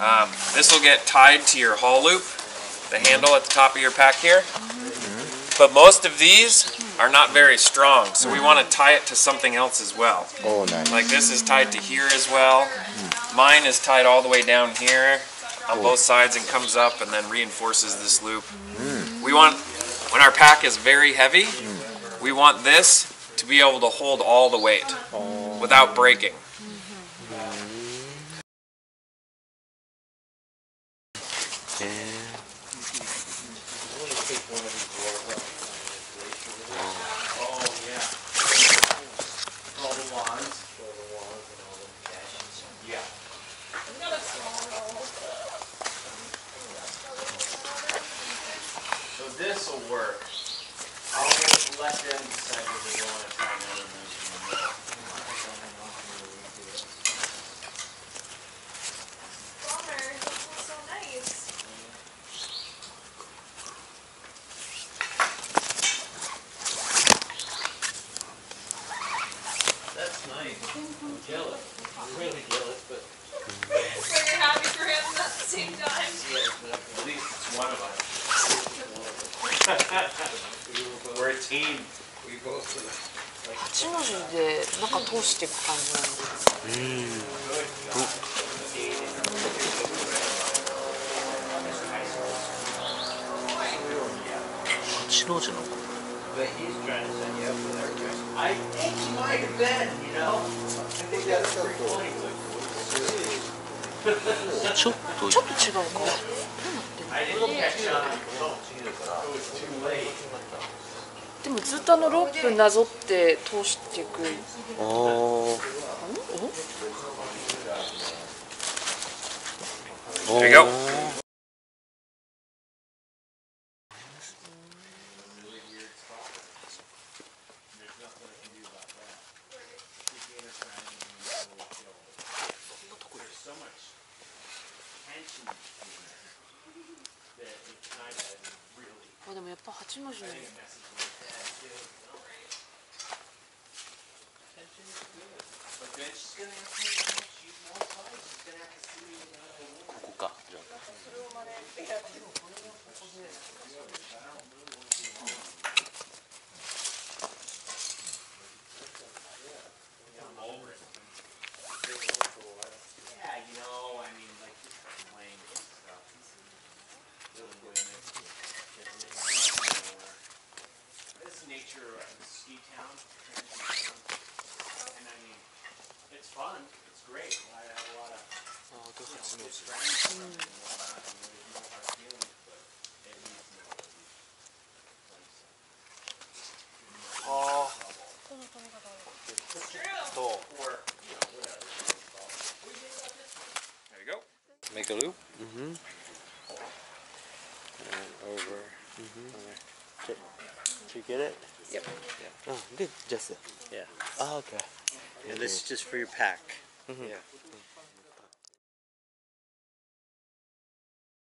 Um, this will get tied to your haul loop, the handle at the top of your pack here. But most of these are not very strong, so we want to tie it to something else as well. Oh, nice. Like this is tied to here as well. Mine is tied all the way down here on both sides and comes up and then reinforces this loop. We want, when our pack is very heavy, we want this to be able to hold all the weight without breaking. This will work. I'll let them decide whether they want to try another motion or not. Bummer, this was so nice. That's nice. I'm jealous. I'm really jealous, 八の字でなんか通していく感じなの。八の字の。ちょっと違うか。でもずっとあのロープなぞって通していくあー There you go. あでもやっぱ八文字のここかじゃあ。uh, ski town. And I mean, it's fun. It's great. I have a lot of oh, you know, good friends from and whatnot. And there's no hard feelings, but it. Oh. There you go. Make a loop. Mm-hmm. And over. Mm-hmm. Did, did you get it? Yep. Oh, good. Just it. Yeah. Oh, okay. And this is just for your pack. Mhm. Yeah.